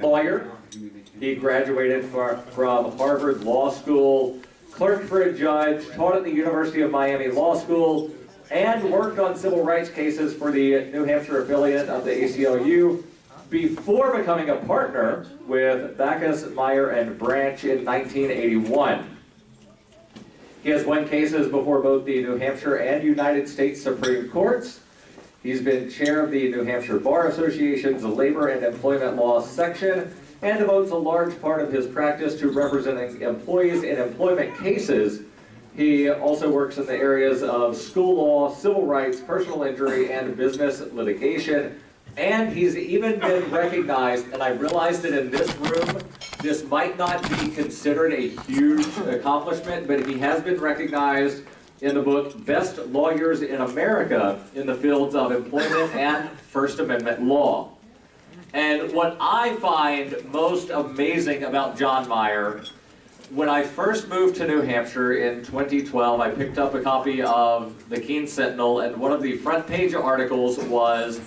lawyer. He graduated from Harvard Law School, clerked for a judge, taught at the University of Miami Law School, and worked on civil rights cases for the New Hampshire affiliate of the ACLU before becoming a partner with Backus, Meyer, and Branch in 1981. He has won cases before both the New Hampshire and United States Supreme Courts. He's been chair of the New Hampshire Bar Association's Labor and Employment Law section and devotes a large part of his practice to representing employees in employment cases. He also works in the areas of school law, civil rights, personal injury, and business litigation. And he's even been recognized, and I realized that in this room, this might not be considered a huge accomplishment, but he has been recognized in the book Best Lawyers in America in the fields of employment and First Amendment law. And what I find most amazing about Jon Meyer, when I first moved to New Hampshire in 2012, I picked up a copy of the Keene Sentinel, and one of the front page articles was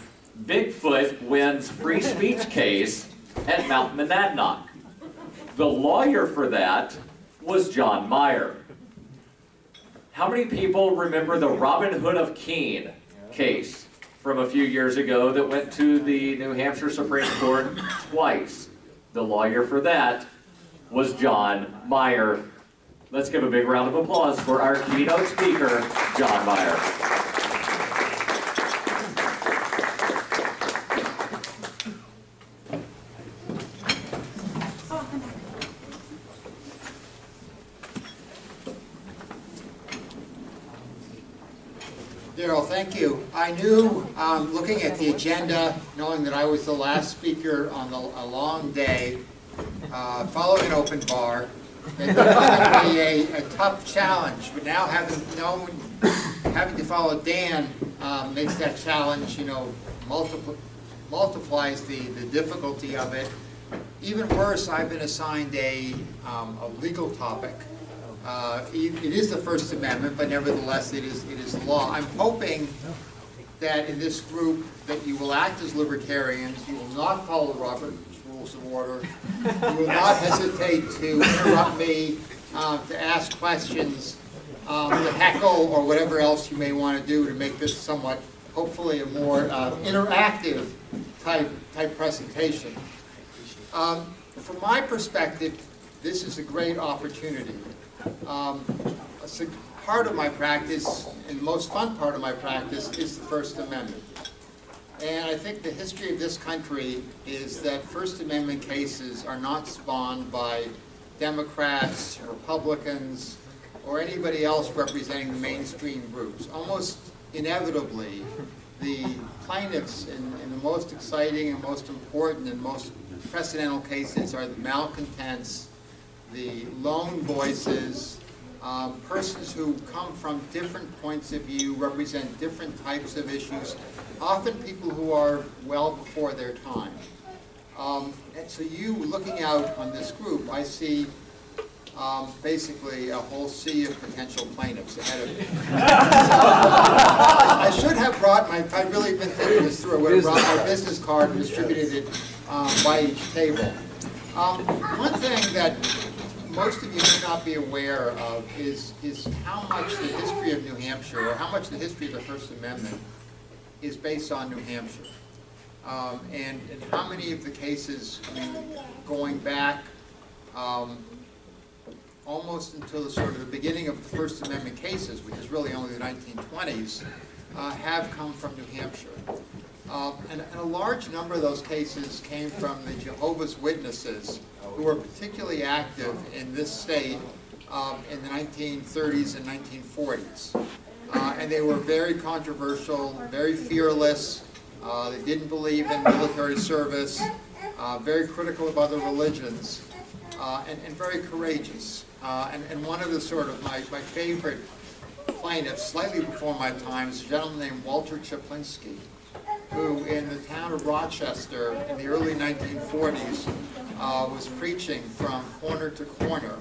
Bigfoot wins free speech case at Mount Monadnock. The lawyer for that was Jon Meyer. How many people remember the Robin Hood of Keene case from a few years ago that went to the New Hampshire Supreme Court twice? The lawyer for that was Jon Meyer. Let's give a big round of applause for our keynote speaker, Jon Meyer. Daryl, thank you. I knew, um, looking at the agenda, knowing that I was the last speaker on the, a long day, uh, following an open bar, it was going to be a, a tough challenge, but now having known, having to follow Dan, um, makes that challenge, you know, multipl multiplies the, the difficulty of it. Even worse, I've been assigned a, um, a legal topic. Uh, It it is the First Amendment, but nevertheless, it is, it is law. I'm hoping that in this group, that you will act as libertarians, you will not follow Robert's Rules of Order, you will not hesitate to interrupt me, uh, to ask questions, um, to heckle, or whatever else you may want to do to make this somewhat, hopefully, a more uh, interactive type, type presentation. Um, From my perspective, this is a great opportunity. Um, a Part of my practice, and the most fun part of my practice, is the First Amendment. And I think the history of this country is that First Amendment cases are not spawned by Democrats, Republicans, or anybody else representing the mainstream groups. Almost inevitably, the plaintiffs in, in the most exciting and most important and most precedental cases are the malcontents, the lone voices, um, persons who come from different points of view, represent different types of issues, often people who are well before their time. Um, and so you, looking out on this group, I see um, basically a whole sea of potential plaintiffs ahead of me. I should have brought my, if I'd really been thinking this through, I would have brought my business card and distributed it um, by each table. Um, One thing that most of you may not be aware of is, is how much the history of New Hampshire, or how much the history of the First Amendment is based on New Hampshire. Um, And, and how many of the cases, going back um, almost until the sort of the beginning of the First Amendment cases, which is really only the 1920s, uh, have come from New Hampshire. Uh, And and a large number of those cases came from the Jehovah's Witnesses, who were particularly active in this state um, in the 1930s and 1940s. Uh, And they were very controversial, very fearless, uh, they didn't believe in military service, uh, very critical of other religions, uh, and, and very courageous. Uh, and, and one of the sort of my, my favorite plaintiffs, slightly before my time, is a gentleman named Walter Chaplinsky, who in the town of Rochester in the early 1940s uh, was preaching from corner to corner.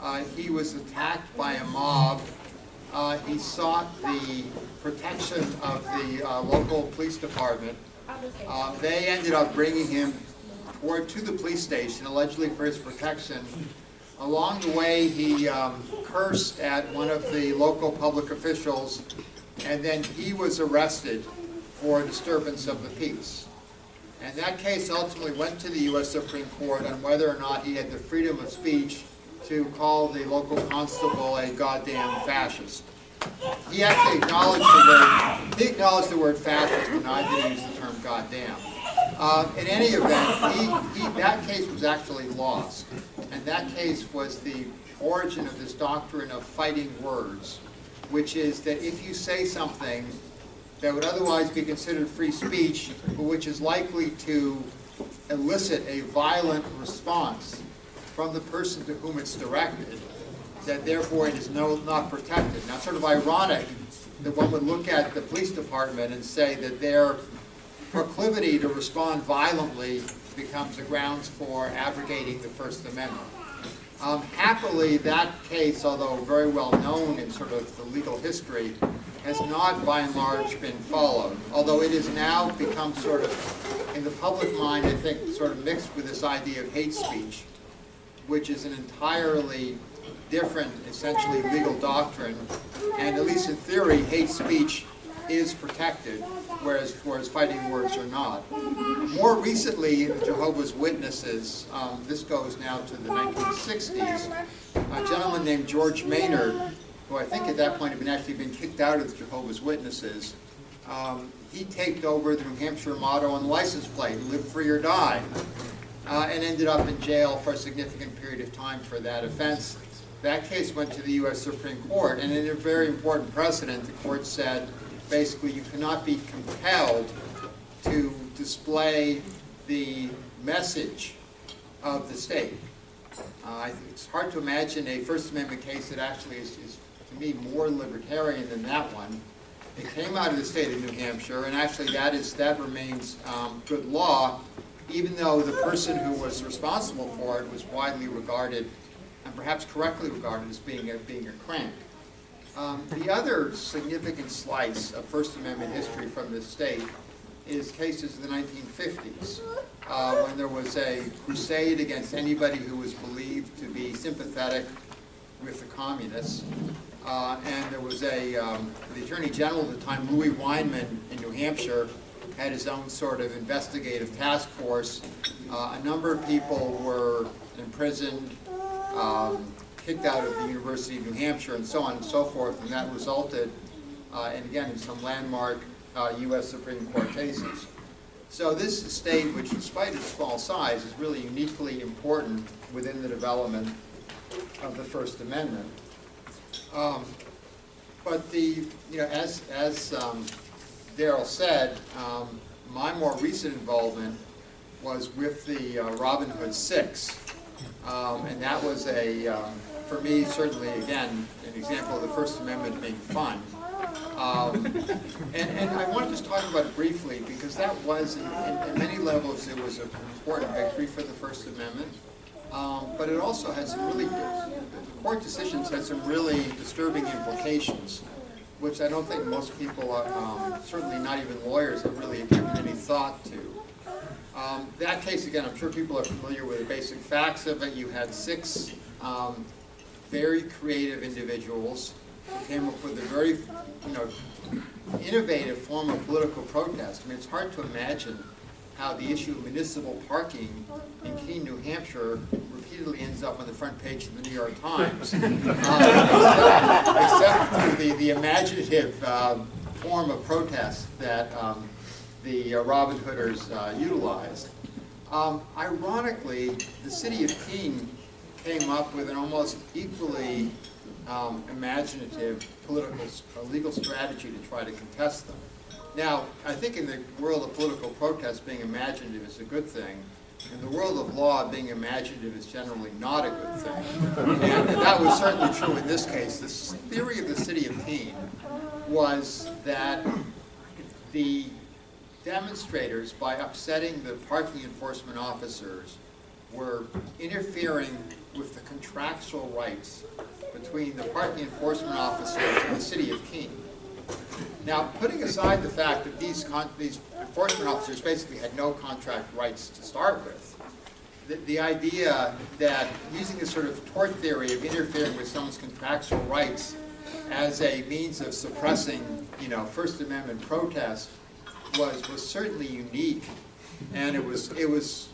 Uh, he was attacked by a mob. Uh, he sought the protection of the uh, local police department. Uh, they ended up bringing him toward, to the police station allegedly for his protection. Along the way, he um, cursed at one of the local public officials, and then he was arrested for a disturbance of the peace. And that case ultimately went to the U.S. Supreme Court on whether or not he had the freedom of speech to call the local constable a goddamn fascist. He actually acknowledged the word, he acknowledged the word fascist, denied that he used the term goddamn. Uh, in any event, he, he, that case was actually lost. And that case was the origin of this doctrine of fighting words, which is that if you say something that would otherwise be considered free speech, but which is likely to elicit a violent response from the person to whom it's directed, that therefore it is no, not protected. Now, sort of ironic that one would look at the police department and say that their proclivity to respond violently becomes the grounds for abrogating the First Amendment. Um, happily, that case, although very well known in sort of the legal history, has not by and large been followed, although it has now become sort of, in the public mind, I think, sort of mixed with this idea of hate speech, which is an entirely different, essentially, legal doctrine, and at least in theory, hate speech is protected, whereas, whereas fighting words are not. More recently, Jehovah's Witnesses, um, this goes now to the 1960s, a gentleman named George Maynard, who I think at that point had been actually been kicked out of the Jehovah's Witnesses, um, he taped over the New Hampshire motto on the license plate, live free or die, uh, and ended up in jail for a significant period of time for that offense. That case went to the U.S. Supreme Court, and in a very important precedent, the court said basically you cannot be compelled to display the message of the state. Uh, it's hard to imagine a First Amendment case that actually is, is, me, more libertarian than that one. It came out of the state of New Hampshire, and actually that is that remains um, good law, even though the person who was responsible for it was widely regarded, and perhaps correctly regarded, as being a, being a crank. Um, the other significant slice of First Amendment history from this state is cases of the 1950s, uh, when there was a crusade against anybody who was believed to be sympathetic with the communists. Uh, and there was a, um, the Attorney General at the time, Louis Wyman in New Hampshire, had his own sort of investigative task force. Uh, a number of people were imprisoned, um, kicked out of the University of New Hampshire and so on and so forth, and that resulted, uh, and again, in some landmark uh, U.S. Supreme Court cases. So this state, which despite its small size, is really uniquely important within the development of the First Amendment. Um, but the, you know, as, as um, Daryl said, um, my more recent involvement was with the uh, Robin Hood Six. Um, and that was a, um, for me, certainly, again, an example of the First Amendment being fun. Um, and, and I want to just talk about it briefly because that was, in, in many levels, it was an important victory for the First Amendment. Um, but it also had some really, the court decisions had some really disturbing implications, which I don't think most people, are, um, certainly not even lawyers, have really given any thought to. Um, that case, again, I'm sure people are familiar with the basic facts of it. You had six um, very creative individuals who came up with a very, you know, innovative form of political protest. I mean, it's hard to imagine how the issue of municipal parking in Keene, New Hampshire repeatedly ends up on the front page of the New York Times. uh, except, except the, the imaginative uh, form of protest that um, the uh, Robin Hooders uh, utilized. Um, ironically, the city of Keene came up with an almost equally um, imaginative political, uh, legal strategy to try to contest them. Now, I think in the world of political protest, being imaginative is a good thing. In the world of law, being imaginative is generally not a good thing. And that was certainly true in this case. The theory of the city of Keene was that the demonstrators, by upsetting the parking enforcement officers, were interfering with the contractual rights between the parking enforcement officers and the city of Keene. Now, putting aside the fact that these, these enforcement officers basically had no contract rights to start with, the, the idea that using this sort of tort theory of interfering with someone's contractual rights as a means of suppressing, you know, First Amendment protest was, was certainly unique. And it was, it was,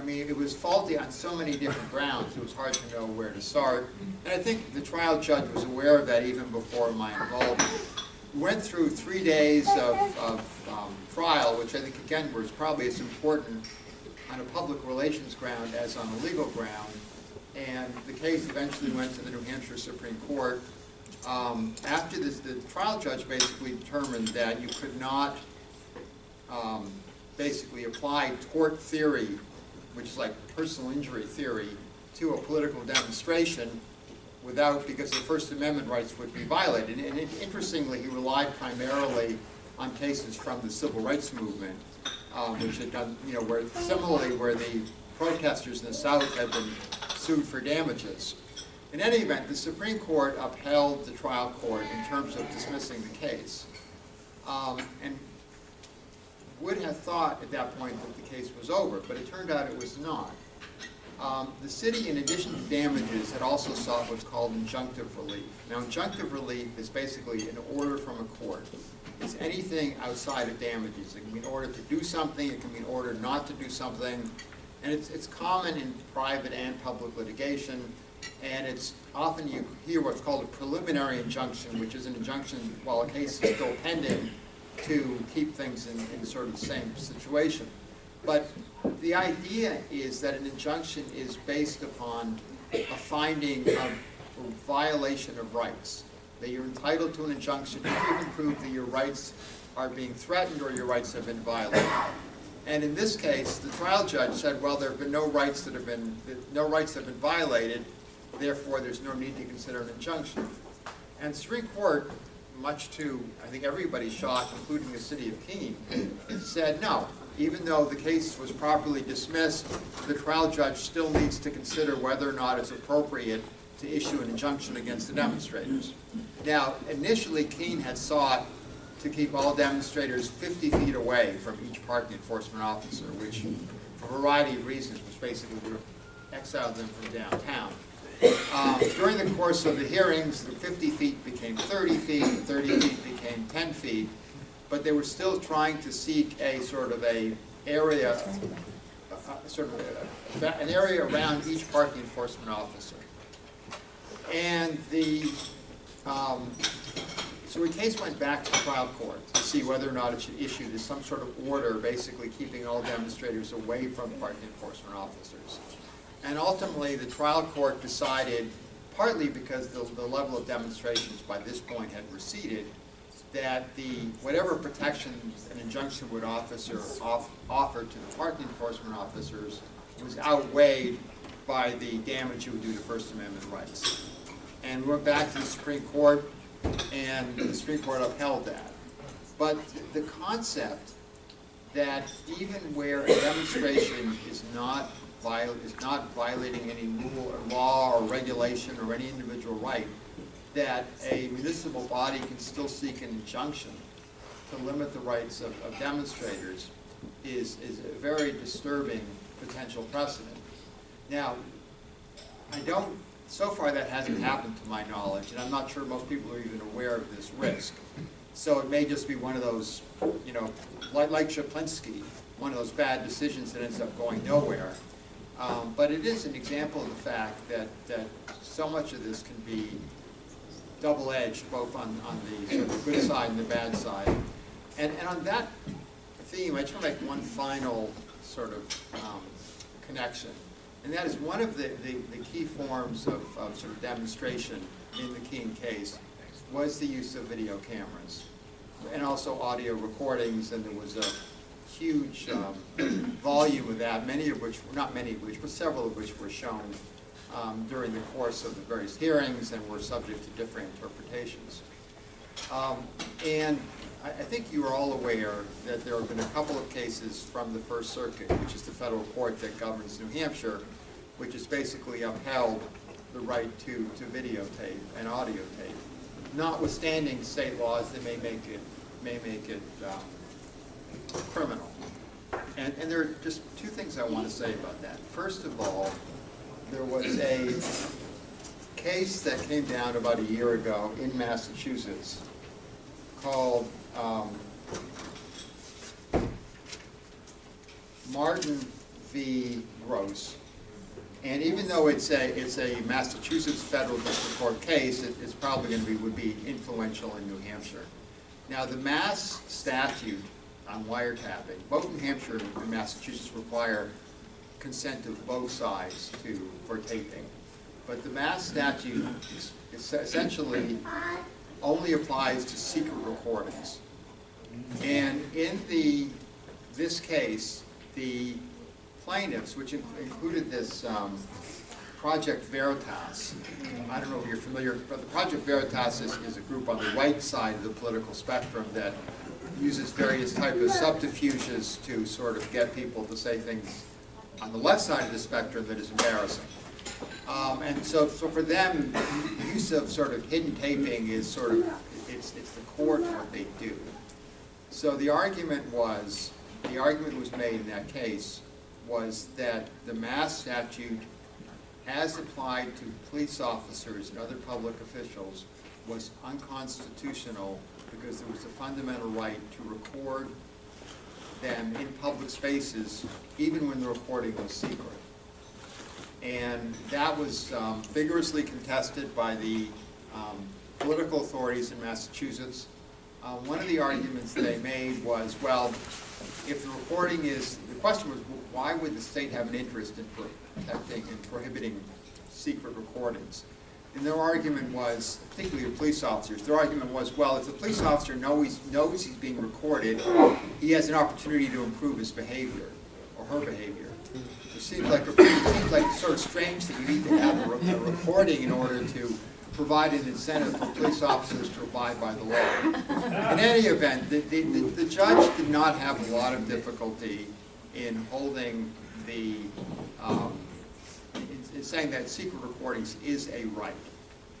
I mean, it was faulty on so many different grounds, it was hard to know where to start. And I think the trial judge was aware of that even before my involvement. We Went through three days of, of um, trial, which I think again was probably as important on a public relations ground as on a legal ground. And the case eventually went to the New Hampshire Supreme Court. Um, After this, the trial judge basically determined that you could not um, basically apply tort theory, which is like personal injury theory, to a political demonstration without, because the First Amendment rights would be violated. And it- interestingly, he relied primarily on cases from the civil rights movement, um, which had done, you know, where similarly where the protesters in the South had been sued for damages. In any event, the Supreme Court upheld the trial court in terms of dismissing the case. Um, And would have thought at that point that the case was over, but it turned out it was not. Um, The city, in addition to damages, had also sought what's called injunctive relief. Now, injunctive relief is basically an order from a court. It's anything outside of damages. It can mean order to do something, it can mean order not to do something, and it's, it's common in private and public litigation, and it's often you hear what's called a preliminary injunction, which is an injunction while a case is still pending to keep things in, in sort of the same situation. But the idea is that an injunction is based upon a finding of a violation of rights. That you're entitled to an injunction if you can prove that your rights are being threatened or your rights have been violated. And in this case, the trial judge said, well, there have been no rights that have been, no rights have been violated, therefore there's no need to consider an injunction. And Supreme Court, much to, I think, everybody's shock, including the city of Keene, said, no, even though the case was properly dismissed, the trial judge still needs to consider whether or not it's appropriate to issue an injunction against the demonstrators. Now, initially, Keene had sought to keep all demonstrators 50 feet away from each parking enforcement officer, which, for a variety of reasons, was basically to exile them from downtown. Um, During the course of the hearings, the 50 feet became 30 feet, the 30 feet became 10 feet, but they were still trying to seek a sort of a area, sort of a- an area around each parking enforcement officer. And the, um, so the case went back to trial court to see whether or not it should issue some sort of order, basically keeping all demonstrators away from parking enforcement officers. And ultimately, the trial court decided, partly because the, the level of demonstrations by this point had receded, that the, whatever protections an injunction would officer, off, offer to the parking enforcement officers was outweighed by the damage it would do to First Amendment rights. And we went back to the Supreme Court, and the Supreme Court upheld that. But the concept that even where a demonstration is not viol, is not violating any rule or law or regulation or any individual right, that a municipal body can still seek an injunction to limit the rights of, of demonstrators is, is a very disturbing potential precedent. Now, I don't, so far that hasn't happened to my knowledge, and I'm not sure most people are even aware of this risk. So it may just be one of those, you know, like, like one of those bad decisions that ends up going nowhere. Um, but it is an example of the fact that, that so much of this can be double-edged, both on, on the sort of good side and the bad side. And, and on that theme, I just want to make one final sort of um, connection. And that is one of the, the, the key forms of, of sort of demonstration in the Keene case was the use of video cameras and also audio recordings, and there was a huge um, volume of that, many of which, not many of which, but several of which were shown um, during the course of the various hearings and were subject to different interpretations. Um, And I, I think you are all aware that there have been a couple of cases from the First Circuit, which is the federal court that governs New Hampshire, which has basically upheld the right to, to videotape and audio tape, notwithstanding state laws that may make it, may make it um, criminal. And, and there are just two things I want to say about that. First of all, there was a case that came down about a year ago in Massachusetts called um, Martin v. Gross. And even though it's a, it's a Massachusetts federal district court case, it- it's probably going to be, would be influential in New Hampshire. Now, the Mass statute on wiretapping, both New Hampshire and Massachusetts require consent of both sides to, for taping. But the Mass statute essentially only applies to secret recordings. And in the, this case, the plaintiffs, which in- included this um, Project Veritas, I don't know if you're familiar, but the Project Veritas is, is a group on the right side of the political spectrum that uses various type of subterfuges to sort of get people to say things on the left side of the spectrum that is embarrassing. Um, and so, so for them, the use of sort of hidden taping is sort of, it's, it's the core to what they do. So the argument was, the argument was made in that case was that the mass statute as applied to police officers and other public officials was unconstitutional because there was a fundamental right to record them in public spaces, even when the recording was secret. And that was um, vigorously contested by the um, political authorities in Massachusetts. Uh, One of the arguments they made was, well, if the recording is, the question was, why would the state have an interest in protecting and prohibiting secret recordings? And their argument was, particularly the police officers, their argument was, well, if the police officer knows, knows he's being recorded, he has an opportunity to improve his behavior, or her behavior. It seems like, it seems like sort of strange that you need to have a re- a recording in order to provide an incentive for police officers to abide by the law. In any event, the, the, the judge did not have a lot of difficulty in holding the, um, in saying that secret recordings is a right,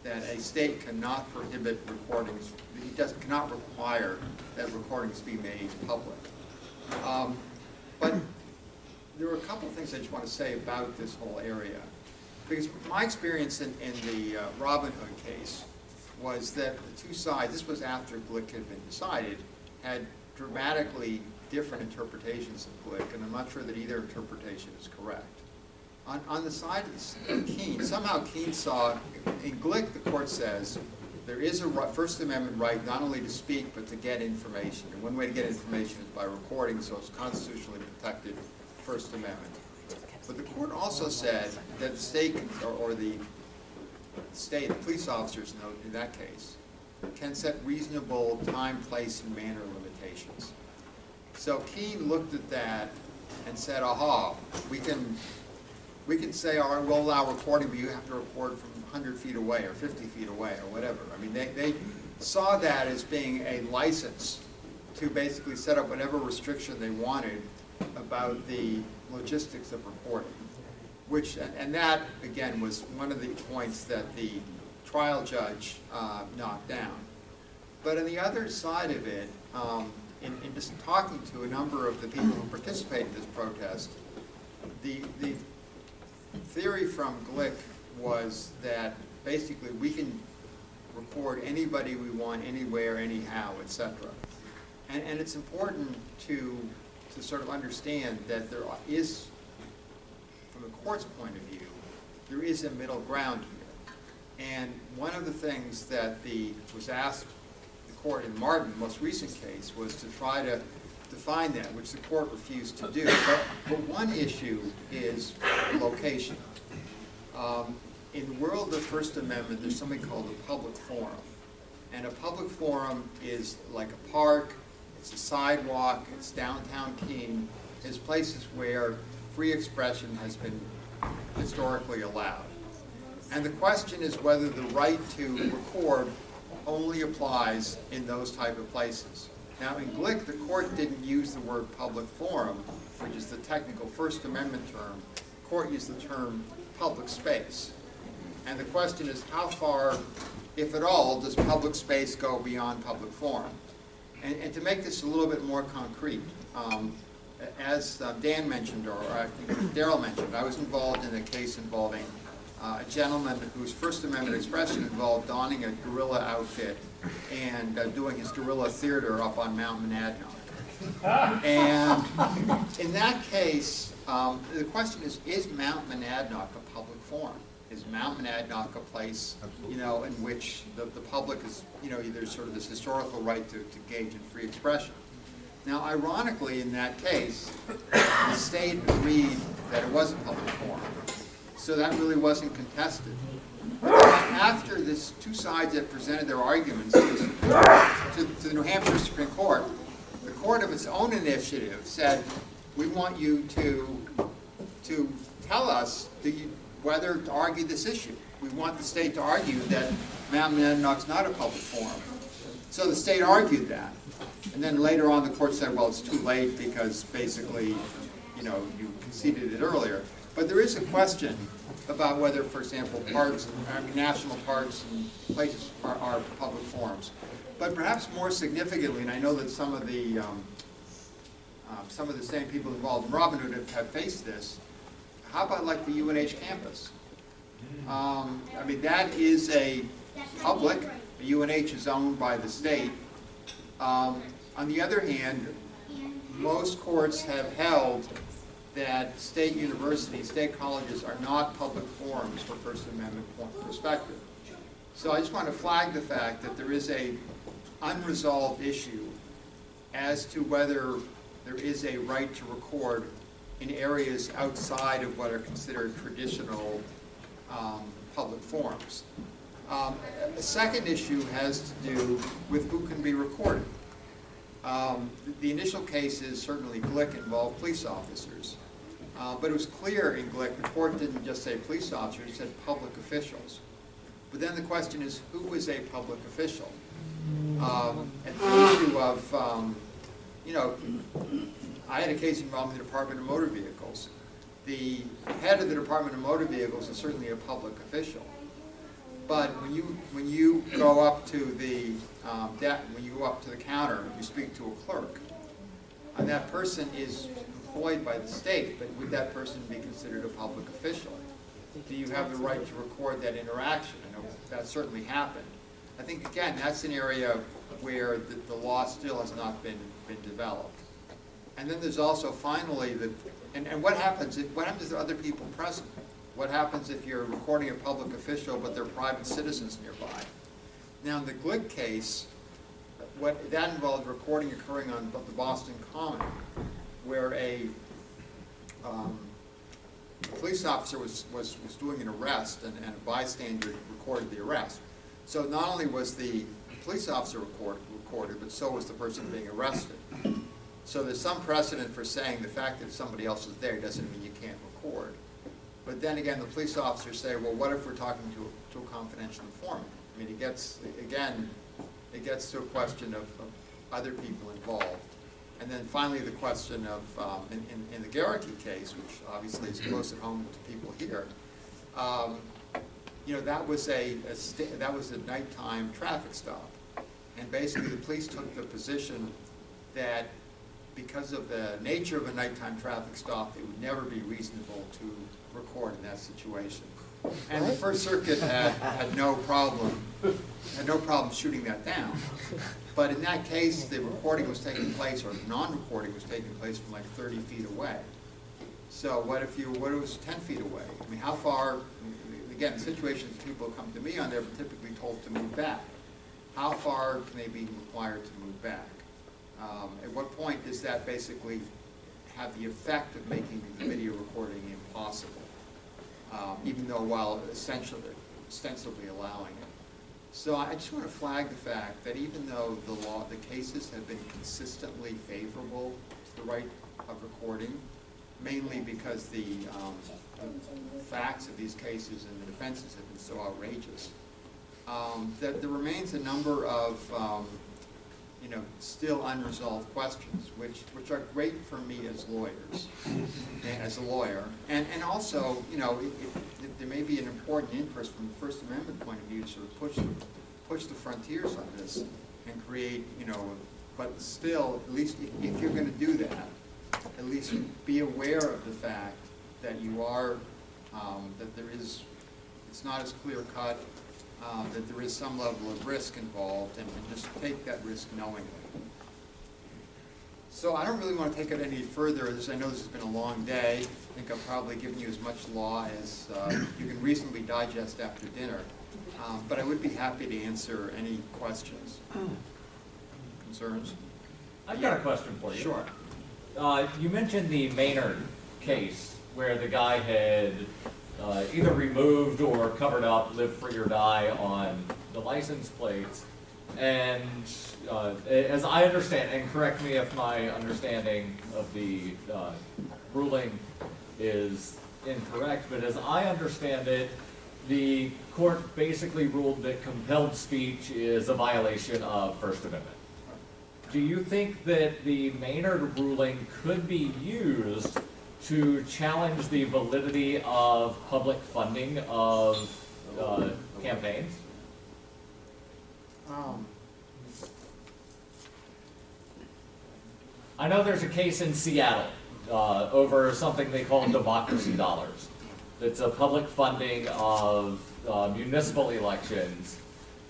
that a state cannot prohibit recordings, he does, cannot require that recordings be made public. Um, But there are a couple of things I just want to say about this whole area. Because my experience in, in the uh, Robin Hood case was that the two sides, this was after Glik had been decided, had dramatically different interpretations of Glik, and I'm not sure that either interpretation is correct. On, on the side of Keene, somehow Keene saw, in Glik, the court says, there is a ri- First Amendment right not only to speak, but to get information. And one way to get information is by recording, so it's constitutionally protected First Amendment. But the court also said that the state, or, or the state, the police officers in in that case, can set reasonable time, place, and manner limitations. So Keene looked at that and said, aha, we can, we can say, all right, we'll allow recording, but you have to record from hundred feet away, or fifty feet away, or whatever. I mean, they, they saw that as being a license to basically set up whatever restriction they wanted about the logistics of recording. Which, and and that, again, was one of the points that the trial judge uh, knocked down. But on the other side of it, um, in, in just talking to a number of the people who participated in this protest, the, the theory from Glik was that basically we can record anybody we want, anywhere, anyhow, etc. And, and it's important to, to sort of understand that there is, from the court's point of view, there is a middle ground here. And one of the things that the, was asked the court in Martin, most recent case, was to try to define that, which the court refused to do. But, but one issue is location. Um, In the world of the First Amendment, there's something called a public forum. And a public forum is like a park, it's a sidewalk, it's downtown Keene, it's places where free expression has been historically allowed. And the question is whether the right to record only applies in those type of places. Now, in Glik, the court didn't use the word public forum, which is the technical First Amendment term. The court used the term public space. And the question is, how far, if at all, does public space go beyond public forum? And, and to make this a little bit more concrete, um, as uh, Dan mentioned, or I think Daryl mentioned, I was involved in a case involving uh, a gentleman whose First Amendment expression involved donning a gorilla outfit and uh, doing his guerrilla theater up on Mount Monadnock. And in that case, um, the question is, is Mount Monadnock a public forum? Is Mount Monadnock a place, you know, in which the, the public is, you know, there's sort of this historical right to, to gauge in free expression? Now, ironically, in that case, the state agreed that it was a public forum, so that really wasn't contested. After this, two sides had presented their arguments to, to the New Hampshire Supreme Court, the court of its own initiative said, we want you to, to tell us whether to argue this issue. We want the state to argue that Mount Monadnock's not a public forum. So the state argued that. And then later on, the court said, well, it's too late because basically, you know, you conceded it earlier. But there is a question about whether, for example, parks, mean, national parks and places are, are public forums. But perhaps more significantly, and I know that some of the, um, um, some of the same people involved in Robin Hood have, have faced this, how about like the UNH campus? Um, I mean, that is a public, the UNH is owned by the state. Um, On the other hand, most courts have held that state universities, state colleges are not public forums for First Amendment perspective. So I just want to flag the fact that there is a unresolved issue as to whether there is a right to record in areas outside of what are considered traditional um, public forums. Um, The second issue has to do with who can be recorded. Um, The initial cases, certainly Glik involved police officers. Uh, But it was clear in Glik, the court didn't just say police officers, it said public officials. But then the question is, who is a public official? Um, And the issue of, um, you know, I had a case involving the Department of Motor Vehicles. The head of the Department of Motor Vehicles is certainly a public official. But when you, when you go up to the, um, that, when you go up to the counter, you speak to a clerk, and that person is employed by the state, but would that person be considered a public official? Do you have the right to record that interaction? I know that certainly happened. I think, again, that's an area where the, the law still has not been, been developed. And then there's also finally the, and, and what happens, if- what happens to other people present? What happens if you're recording a public official, but they're private citizens nearby? Now, in the Glik case, what, that involved recording occurring on the Boston Common, where a, um, a police officer was, was, was doing an arrest and, and a bystander recorded the arrest. So not only was the police officer record, recorded, but so was the person being arrested. So there's some precedent for saying the fact that somebody else is there doesn't mean you can't record. But then again, the police officers say, well, what if we're talking to, a- to a confidential informant? I mean, it gets, again, it gets to a question of, of other people involved. And then finally, the question of, um, in, in, in the Gericke case, which obviously is close at home to people here, um, you know, that was a, a sta- that was a nighttime traffic stop. And basically, the police took the position that because of the nature of a nighttime traffic stop, it would never be reasonable to record in that situation. And the First Circuit had, had no problem, had no problem shooting that down. But in that case, the recording was taking place, or non-recording was taking place from like thirty feet away. So what if you, what if it was ten feet away? I mean, how far, again, situations people come to me on, they're typically told to move back. How far can they be required to move back? Um, At what point does that basically have the effect of making the video recording impossible? Um, Even though while essentially, ostensibly allowing. So I just want to flag the fact that even though the law, the cases have been consistently favorable to the right of recording, mainly because the, um, the facts of these cases and the defenses have been so outrageous, um, that there remains a number of, um, you know, still unresolved questions, which, which are great for me as lawyers, as a lawyer. And, and also, you know, it, it, there may be an important interest from the First Amendment point of view to sort of push, the push the frontiers on this and create, you know, but still, at least if, if you're gonna do that, at least be aware of the fact that you are, um, that there is, it's not as clear cut, um, that there is some level of risk involved, and and just take that risk knowingly. So I don't really want to take it any further, as I know this has been a long day. I think I've probably given you as much law as uh, you can reasonably digest after dinner. Um, But I would be happy to answer any questions, concerns. I've got a question for you. Sure. Uh, you mentioned the Maynard case where the guy had uh, either removed or covered up live free or die on the license plates. And uh, as I understand, and correct me if my understanding of the uh, ruling is incorrect, but as I understand it, the court basically ruled that compelled speech is a violation of First Amendment. Do you think that the Maynard ruling could be used to challenge the validity of public funding of uh, campaigns? Um, I know there's a case in Seattle uh, over something they call democracy dollars. It's a public funding of uh, municipal elections,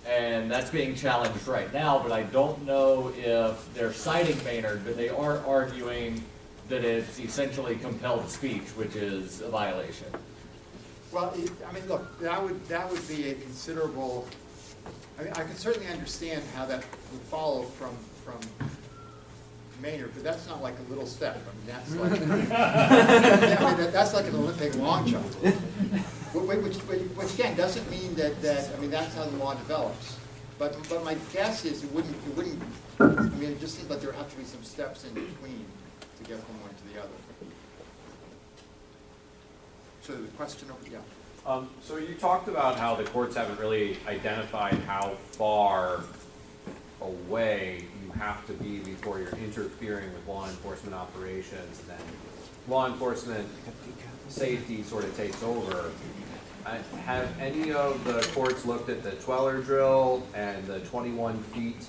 and that's being challenged right now, but I don't know if they're citing Maynard, but they are arguing that it's essentially compelled speech, which is a violation. Well, it- I mean, look, that would, that would be a considerable, I mean, I can certainly understand how that would follow from, from Maynard, but that's not like a little step. I mean, that's like, Yeah, I mean, that- that's like an Olympic long jump. Wh- wh- Which, which, which again, doesn't mean that, that, I mean, that's how the law develops. But, but my guess is it wouldn't, it wouldn't, I mean, it just seems like there have to be some steps in between to get from one to the other. So the question, over yeah. Um, so you talked about how the courts haven't really identified how far away you have to be before you're interfering with law enforcement operations, and then law enforcement safety sort of takes over. Uh, Have any of the courts looked at the Tueller drill and the twenty-one feet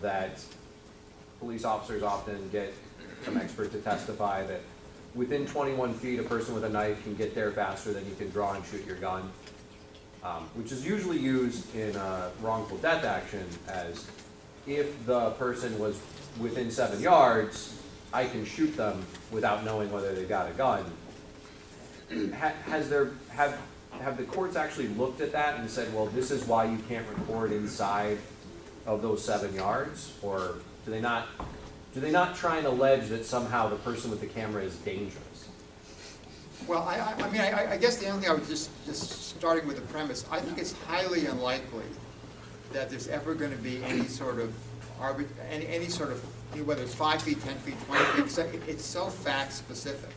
that police officers often get some expert to testify that within twenty-one feet, a person with a knife can get there faster than you can draw and shoot your gun? Um, which is usually used in a wrongful death action as if the person was within seven yards, I can shoot them without knowing whether they got a gun. Ha- Has there, have, have the courts actually looked at that and said, well, this is why you can't record inside of those seven yards? Or do they not, do they not try and allege that somehow the person with the camera is dangerous? Well, I, I, I mean, I, I guess the only thing I would just, just starting with the premise, I think it's highly unlikely that there's ever gonna be any sort of arbit, any, any sort of, whether it's five feet, ten feet, twenty feet, it, it's so fact-specific.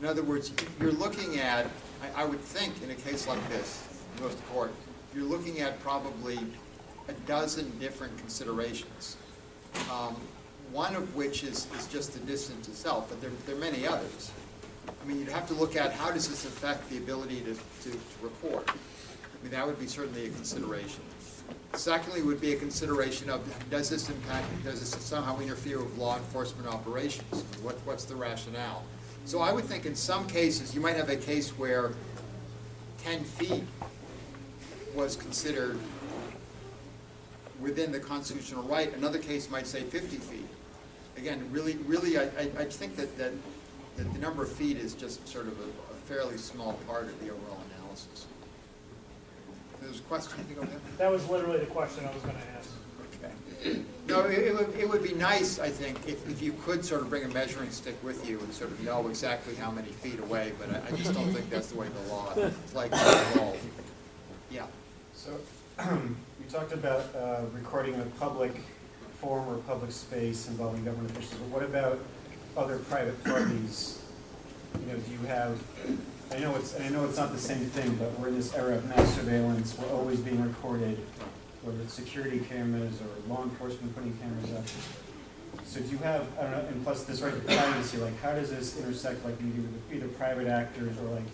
In other words, you're looking at, I, I would think in a case like this, in most court, you're looking at probably a dozen different considerations. Um, One of which is, is just the distance itself, but there, there are many others. I mean, you'd have to look at how does this affect the ability to, to, to record? I mean, that would be certainly a consideration. Secondly, would be a consideration of, does this impact, does this somehow interfere with law enforcement operations? What, what's the rationale? So I would think in some cases, you might have a case where ten feet was considered within the constitutional right, another case might say fifty feet. Again, really, really, I, I, I think that, that, that the number of feet is just sort of a a fairly small part of the overall analysis. There's a question, I think, over there? That was literally the question I was gonna ask. Okay. No, it, it would, it would be nice, I think, if, if you could sort of bring a measuring stick with you and sort of know exactly how many feet away, but I, I just don't think that's the way the law, it's like, well, yeah. So, you talked about uh, recording a public forum or public space involving government officials, but what about other private parties? You know, do you have, I know it's, I know it's not the same thing, but we're in this era of mass surveillance, we're always being recorded, whether it's security cameras or law enforcement putting cameras up. So do you have, I don't know, and plus this right to privacy, like how does this intersect like with either private actors or like,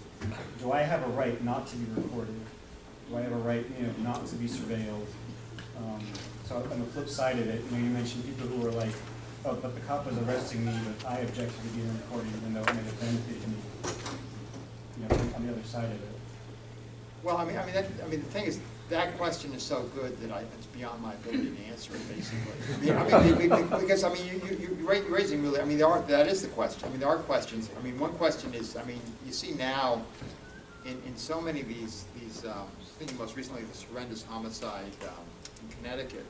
do I have a right not to be recorded? Do I have a right, you know, not to be surveilled? Um, So on the flip side of it, you know, you mentioned people who are like oh, but the cop was arresting me, but I objected to being recorded even though it may have benefited me, you know, on the other side of it. Well, I mean, I mean, that, I mean, the thing is, that question is so good that I, it's beyond my ability to answer it, basically. I mean, I mean, be- be- because, I mean, you, you, you're raising really, I mean, there are, that is the question. I mean, there are questions. I mean, one question is, I mean, you see now, in, in so many of these, these, um, thinking most recently this horrendous homicide, um, in Connecticut,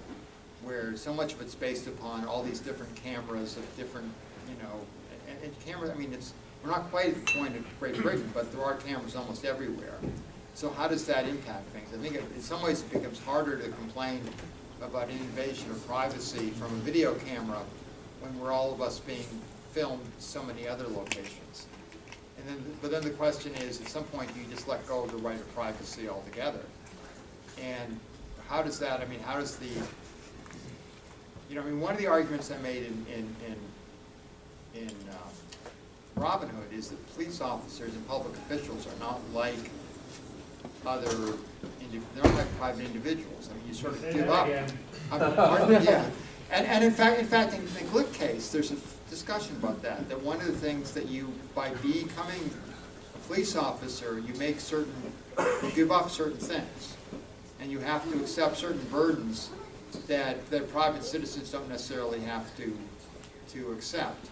where so much of it's based upon all these different cameras of different, you know, and, and cameras, I mean, it's, we're not quite at the point of Great Britain, but there are cameras almost everywhere. So how does that impact things? I think it- in some ways it becomes harder to complain about invasion of privacy from a video camera when we're all of us being filmed so many other locations. And then, but then the question is, at some point, do you just let go of the right of privacy altogether? And how does that, I mean, how does the, you know, I mean, one of the arguments I made in, in, in, in um, Robin Hood is that police officers and public officials are not like other, they're not like private individuals. I mean, you sort of Say give up. again. I'm- pardon? Yeah, and, and in fact, in fact, in the Glik case, there's a discussion about that, that one of the things that you, by becoming a police officer, you make certain, you give up certain things. And you have to accept certain burdens that, that private citizens don't necessarily have to, to accept.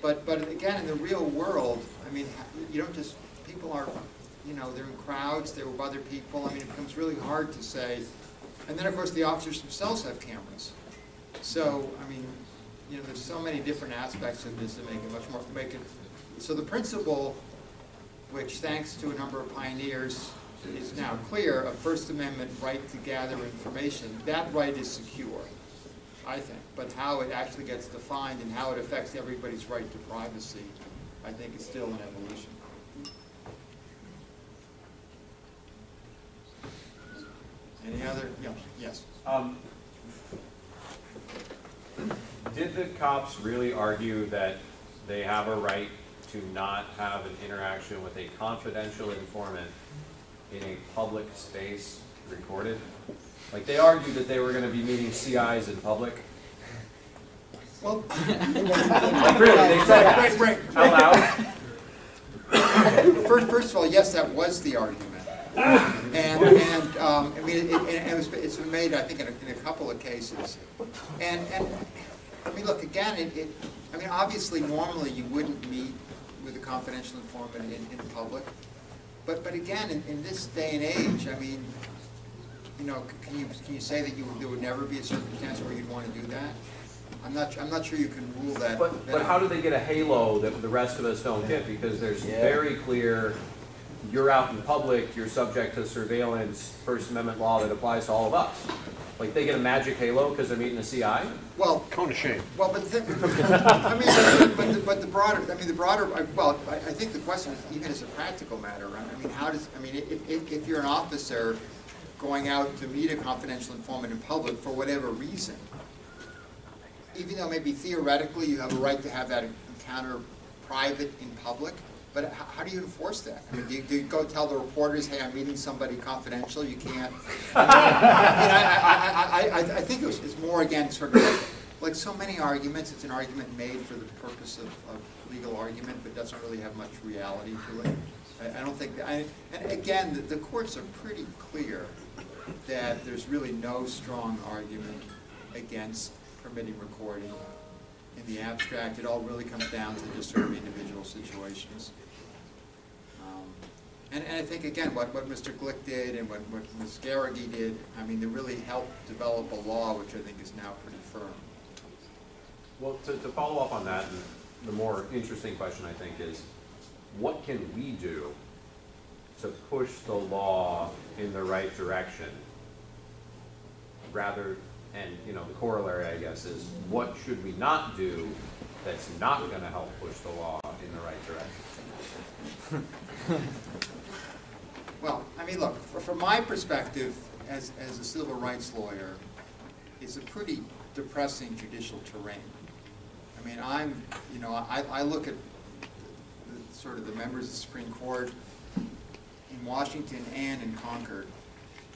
But, but again, in the real world, I mean, you don't just, people are, you know, they're in crowds, they're with other people, I mean, it becomes really hard to say. And then, of course, the officers themselves have cameras. So, I mean, you know, there's so many different aspects of this that make it much more, make it, so the principle, which thanks to a number of pioneers, is now clear, a First Amendment right to gather information, that right is secure, I think. But how it actually gets defined and how it affects everybody's right to privacy, I think is still an evolution. Any other, yeah, yes. Um, Did the cops really argue that they have a right to not have an interaction with a confidential informant in a public space recorded? Like, they argued that they were gonna be meeting CIs in public. Well. Like, really, they said that Right, right, out loud? First, first of all, yes, that was the argument. And, and, um, I mean, it, it, it was, it's been made, I think, in a, in a couple of cases. And, and, I mean, look, again, it, it, I mean, obviously, normally you wouldn't meet with a confidential informant in, in public. But, but again, in, in this day and age, I mean, you know, can you, can you say that you, there would never be a circumstance where you'd want to do that? I'm not, I'm not sure you can rule that. But, that but how do they get a halo that the rest of us don't get? Because there's very clear, you're out in public, you're subject to surveillance, First Amendment law that applies to all of us. Like, they get a magic halo because they're meeting a CI? Well, Cone of shame. Well, but the, I mean, but the, but the broader, I mean, the broader, well, I, I think the question is, even as a practical matter, right? I mean, how does, I mean, if, if, if you're an officer going out to meet a confidential informant in public for whatever reason, even though maybe theoretically you have a right to have that encounter private in public, but how, do you enforce that? I mean, do you, do you go tell the reporters, hey, I'm meeting somebody confidential, you can't? I mean, I, I, I, I think it's more again, sort of like, so many arguments, it's an argument made for the purpose of, of legal argument, but doesn't really have much reality to it. I, I don't think, I, and again, the, the courts are pretty clear that there's really no strong argument against permitting recording. In the abstract, it all really comes down to just sort of individual situations. Um, And, and I think, again, what, what Mr. Glik did and what, what Ms. Gericke did, I mean, they really helped develop a law which I think is now pretty firm. Well, to, to follow up on that, the more interesting question, I think, is what can we do to push the law in the right direction? Rather, and, you know, the corollary, I guess, is what should we not do that's not gonna help push the law in the right direction? Well, I mean, look, fr- from my perspective, as, as a civil rights lawyer, it's a pretty depressing judicial terrain. I mean, I'm, you know, I, I look at the, sort of the members of the Supreme Court in Washington and in Concord,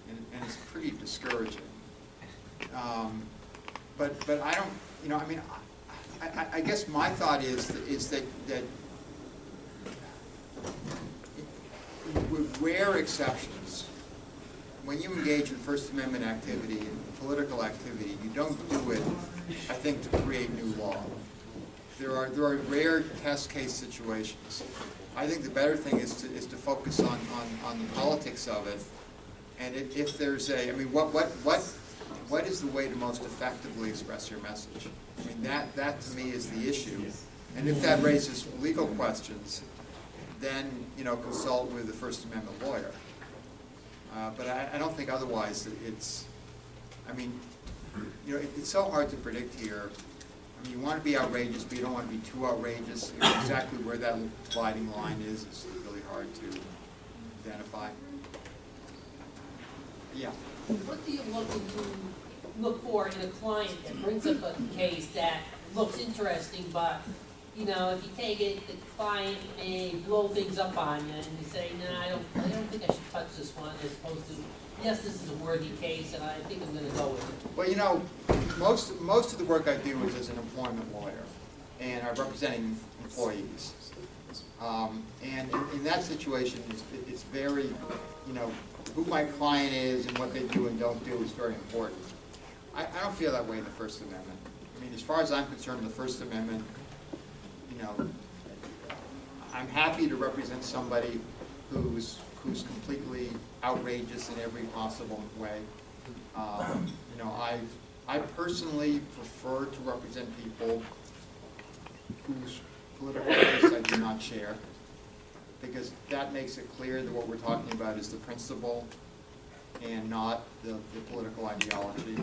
and, and it's pretty discouraging. Um, But, but I don't, you know, I mean, I, I, I guess my thought is, is that, that with rare exceptions, when you engage in First Amendment activity and political activity, you don't do it, I think, to create new law. There are, there are rare test case situations. I think the better thing is to, is to focus on, on, on the politics of it. And if, there's a, I mean, what, what, what, what is the way to most effectively express your message? I mean, that, that to me is the issue. And if that raises legal questions, then, you know, consult with the First Amendment lawyer. Uh, but I, I don't think otherwise it's, I mean, you know, it, it's so hard to predict here. You want to be outrageous, but you don't want to be too outrageous. Exactly where that dividing line is, is really hard to identify. Yeah. What do you look look for in a client that brings up a case that looks interesting, but, you know, if you take it, the client may blow things up on you, and you say, no, I don't, I don't think I should touch this one, as opposed to, yes, this is a worthy case, and I think I'm gonna go with it. Well, you know, most, most of the work I do is as an employment lawyer, and I'm representing employees. Um, and in, in that situation, it's, it's very, you know, who my client is and what they do and don't do is very important. I, I don't feel that way in the First Amendment. I mean, as far as I'm concerned, the First Amendment, you know, I'm happy to represent somebody who's, who's completely outrageous in every possible way. Um, You know, I, I personally prefer to represent people whose political beliefs I do not share, because that makes it clear that what we're talking about is the principle and not the, the political ideology.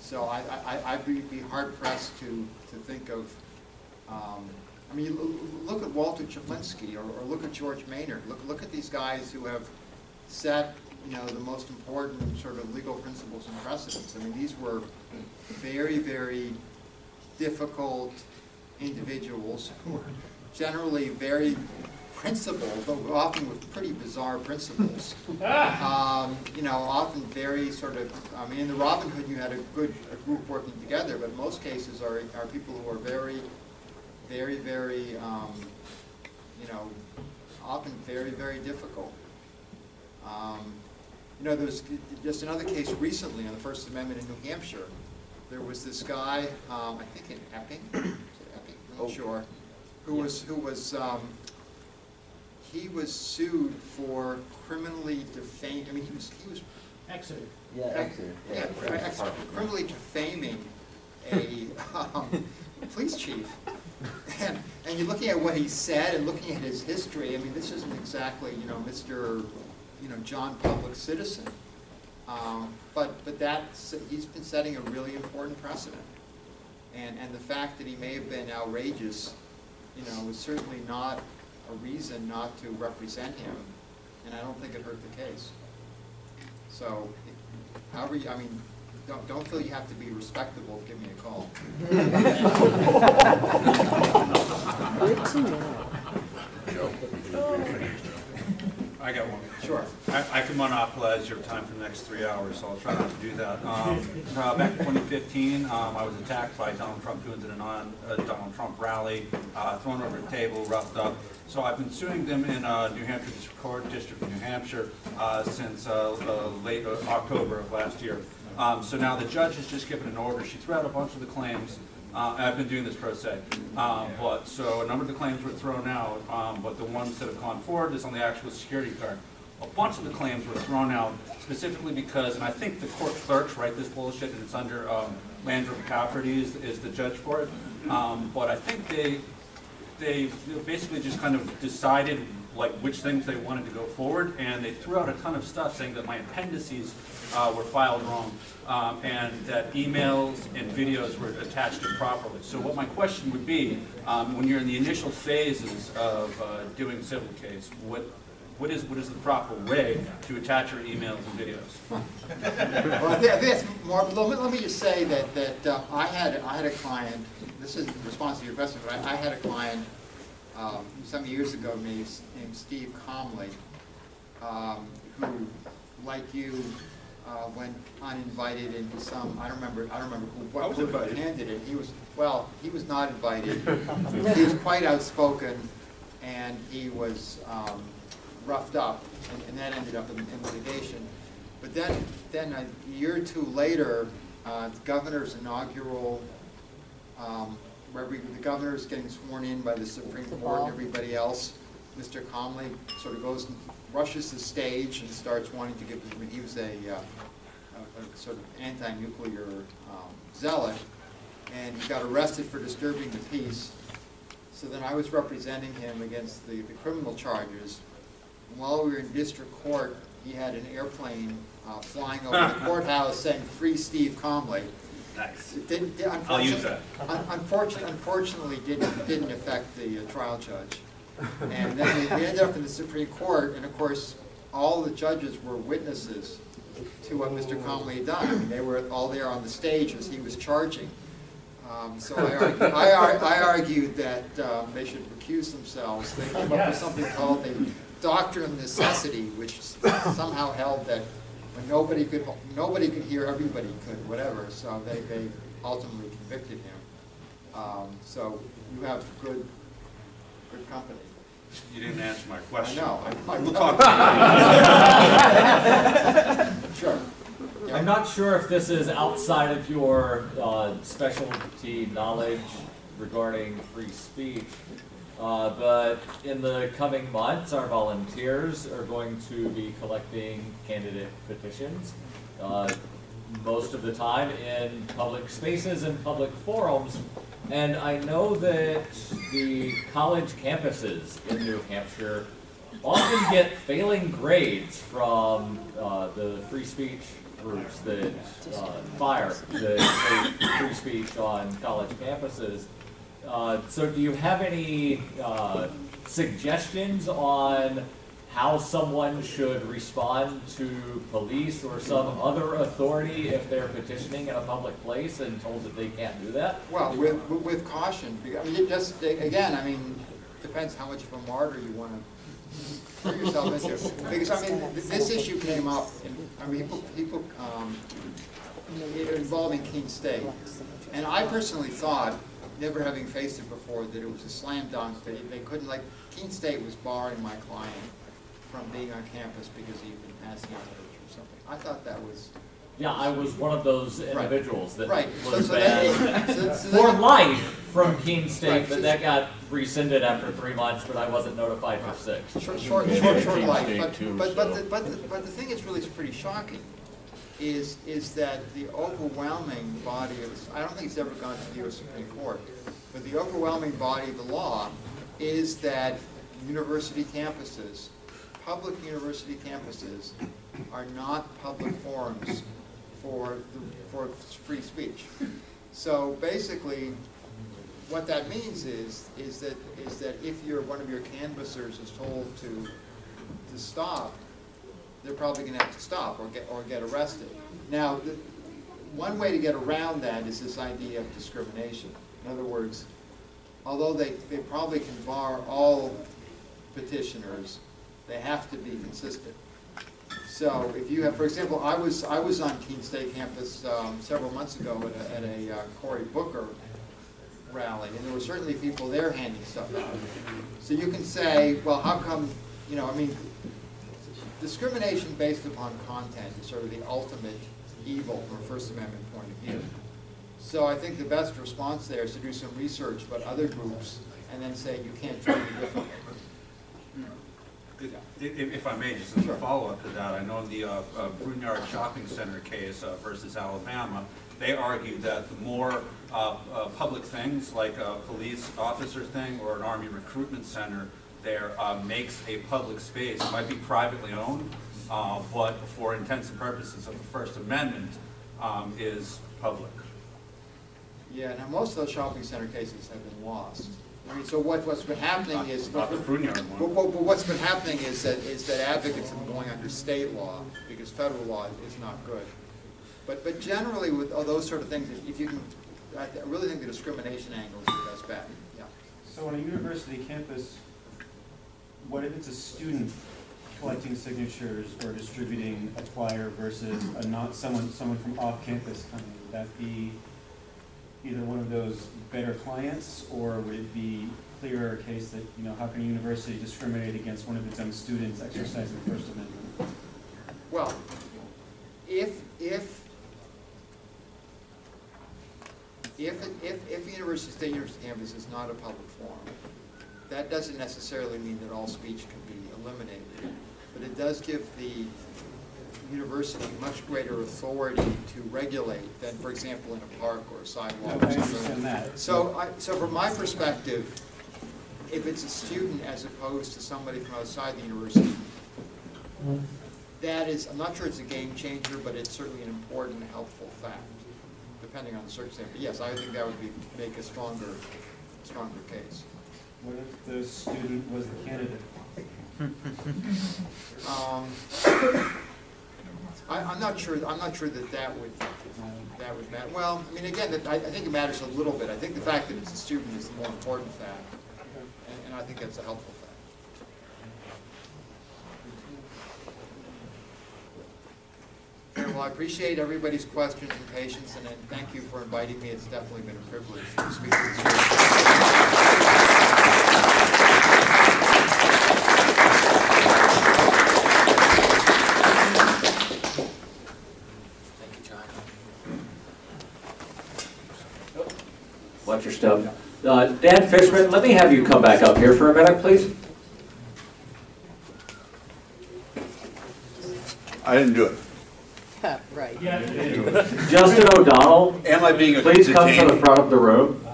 So I, I, I'd be be hard pressed to, to think of, um, I mean, look at Walter Chaplinsky, or, or look at George Maynard, look, look at these guys who have set, you know, the most important sort of legal principles and precedents. I mean, these were very, very difficult individuals who were generally very principled, but often with pretty bizarre principles. Um, You know, often very sort of, I mean, in the Robin Hood, you had a good, a group working together, but most cases are, are people who are very, very, very, um, you know, often very, very difficult. Um, You know, there's just another case recently on the First Amendment in New Hampshire. There was this guy, um, I think in Epping, is Epping, I'm not sure, who was, who was, um, he was sued for criminally defaming, I mean, he was, he was Exeter. Yeah, Exeter. yeah, ex- criminally defaming a um, police chief. And, and you're looking at what he said and looking at his history, I mean, this isn't exactly, you know, Mr., you know, John Public Citizen. Um, But, but that's, he's been setting a really important precedent. And, and the fact that he may have been outrageous, you know, was certainly not a reason not to represent him, and I don't think it hurt the case. So, however, you- I mean, don't, don't feel you have to be respectable, give me a call. I got one. Sure. I, I can monopolize your time for the next three hours, so I'll try not to do that. Um, uh, back in 2015, um, I was attacked by Donald Trump at a non, uh, Donald Trump rally, uh, thrown over a table, roughed up. So I've been suing them in, uh, New Hampshire District Court, District of New Hampshire, uh, since, uh, uh, late uh, October of last year. Um, so now the judge has just given an order, she threw out a bunch of the claims, uh, I've been doing this pro se. Um, but, so a number of the claims were thrown out, um, but the ones that have gone forward is on the actual security guard. A bunch of the claims were thrown out specifically because, and I think the court clerks write this bullshit, and it's under, um, Landya McCafferty is, is the judge for it. Um, but I think they, they basically just kind of decided like which things they wanted to go forward, and they threw out a ton of stuff saying that my appendices uh, were filed wrong, um, and that emails and videos were attached improperly. So what my question would be, um, when you're in the initial phases of uh, doing civil case, what, what is, what is the proper way to attach your emails and videos? Well, I think, that's more, let me, let me just say that, that uh, I had, I had a client, this is in response to your question, but I, I had a client, um, some years ago named, named Steve Comley, um, who, like you, uh, went uninvited into some, I don't remember, I don't remember who, I what was political invited. candidate. He was, well, he was not invited. He was quite outspoken, and he was um, roughed up, and- and that ended up in in litigation. But then, then a year or two later, uh, the governor's inaugural, um, where every- the governor's getting sworn in by the Supreme Court and everybody else, Mr. Comley sort of goes, and rushes the stage and starts wanting to give, was a, uh, a a sort of anti-nuclear um, zealot, and he got arrested for disturbing the peace. So then I was representing him against the, the criminal charges. While we were in district court, he had an airplane uh, flying over the courthouse saying, "Free Steve Comley." Nice. It didn't, did- I'll use unfortunately, un- unfortunately, unfortunately, didn't, didn't affect the uh, trial judge. And then we we ended up in the Supreme Court, and of course, all the judges were witnesses to what Mr. Comley had done. They were all there on the stage as he was charging. Um, So I argued, I ar- I argued that um, they should recuse themselves. They came up with something called the doctrine of necessity, which somehow held that when nobody could, nobody could hear, everybody could, whatever. So they, they ultimately convicted him. Um, So you have good, good company. You didn't answer my I question. know. I- I We'll know. talk. Sure. Yeah. I'm not sure if this is outside of your uh, specialty knowledge regarding free speech, uh, but in the coming months, our volunteers are going to be collecting candidate petitions. uh, Most of the time in public spaces and public forums. And I know that the college campuses in New Hampshire often get failing grades from uh, the free speech groups that uh, fire the free speech on college campuses. Uh, so, do you have any uh, suggestions on how someone should respond to police or some other authority if they're petitioning in a public place and told that they can't do that? Well, with, with- with caution, I mean, it just, again, I mean, depends how much of a martyr you want to put yourself into. Because, I mean, this issue came up, I mean, people, people, um, involving Keene State. And I personally thought, never having faced it before, that it was a slam dunk, that they couldn't, like, Keene State was barring my client from being on campus because he'd been passing out literature or something. I thought that was, Yeah, I was one of those Right. individuals that right. Was so they, banned so, so for they, life from Keene Right, State, so- but that got rescinded after three months, but I wasn't notified for six. Short, short, short, short Keene life, but, too, but, but, so- the- but, the- but the thing that's really pretty shocking is, is that the overwhelming body of, I don't think it's ever gone to the US Supreme Court, but the overwhelming body of the law is that university campuses, public university campuses are not public forums for, the- for free speech. So basically, what that means is, is that, is that if you're, one of your canvassers is told to, to stop, they're probably gonna have to stop or get, or get arrested. Now, the, one way to get around that is this idea of discrimination. In other words, although they, they probably can bar all petitioners, they have to be consistent. So if you have, for example, I was, I was on Keene State campus um, several months ago at a, at a uh, Cory Booker rally, and there were certainly people there handing stuff out. So you can say, well, how come, you know, I mean, discrimination based upon content is sort of the ultimate evil from a First Amendment point of view. So I think the best response there is to do some research about other groups and then say you can't treat them differently. If, if I may, just as a follow-up to that, I know in the uh, uh, Shopping Center case uh, versus Alabama, they argued that the more uh, uh, public things, like a police officer thing or an army recruitment center there uh, makes a public space, it might be privately owned, uh, but for intents and purposes of the First Amendment, um, is public. Yeah, now most of those shopping center cases have been lost. I mean, so what, what's been happening is. Not the PruneYard But, but- but what's been happening is that, is that advocates have been going under state law, because federal law is not good. But, but generally with all those sort of things, if- if you can, I I really think the discrimination angle is the best bet, yeah. So on a university campus, what if it's a student collecting signatures or distributing a flyer versus a not, someone, someone from off campus coming? Would that be either one of those better clients, or would it be clearer case that, you know, how can a university discriminate against one of its own students exercising the First Amendment? Well, if, if, if, if, if University State University campus is not a public forum, that doesn't necessarily mean that all speech can be eliminated, but it does give the university much greater authority to regulate than, for example, in a park or a sidewalk I or something. So, I, so from my perspective, if it's a student as opposed to somebody from outside the university, that is, I'm not sure it's a game changer, but it's certainly an important, helpful fact, depending on the circumstance. But yes, I think that would be, make a stronger, stronger case. What if the student was the candidate? Um, I, I'm not sure, I'm not sure that that would, that would matter. Well, I mean, again, that- I, I think it matters a little bit. I think the fact that it's a student is the more important fact, and, and I think that's a helpful fact. Well, I appreciate everybody's questions and patience, and then thank you for inviting me. It's definitely been a privilege to speak to this group. Thank you, Jon. Watch your step. Uh, Dan Fishman, let me have you come back up here for a minute, please. I didn't do it. Right. Justin O'Donnell, Am I being please come to the detained? front of the room.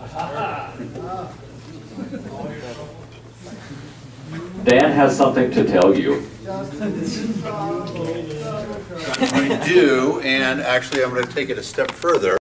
Dan has something to tell you. I do, and actually, I'm going to take it a step further.